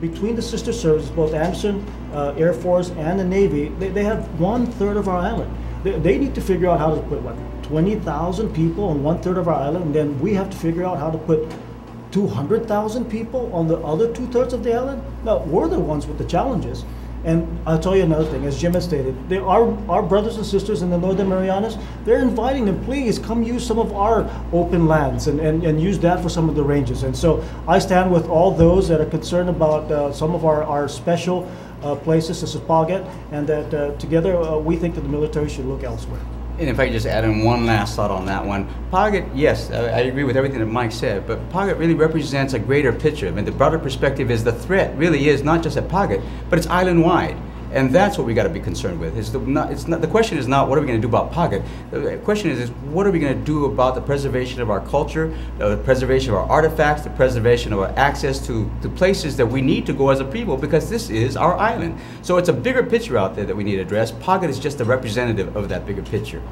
between the sister services, both Andersen uh, Air Force and the Navy, they, they have one third of our island. They, they need to figure out how to put what 20,000 people on one third of our island, and then we have to figure out how to put 200,000 people on the other two thirds of the island. Now we're the ones with the challenges. And I'll tell you another thing, as Jim has stated, they our brothers and sisters in the Northern Marianas. They're inviting them, please come use some of our open lands and, and, and use that for some of the ranges. And so I stand with all those that are concerned about uh, some of our, our special uh, places, such as Pagat, and that uh, together uh, we think that the military should look elsewhere. And if I could just add in one last thought on that one, Pagat, yes, I I agree with everything that Mike said, but Pagat really represents a greater picture. I mean, the broader perspective is the threat really is not just at Pagat, but it's island wide. And that's what we got to be concerned with. Is the, not, it's not, the question is not what are we going to do about Pagat. The question is, is what are we going to do about the preservation of our culture, the preservation of our artifacts, the preservation of our access to, the places that we need to go as a people because this is our island. So it's a bigger picture out there that we need to address. Pagat is just a representative of that bigger picture.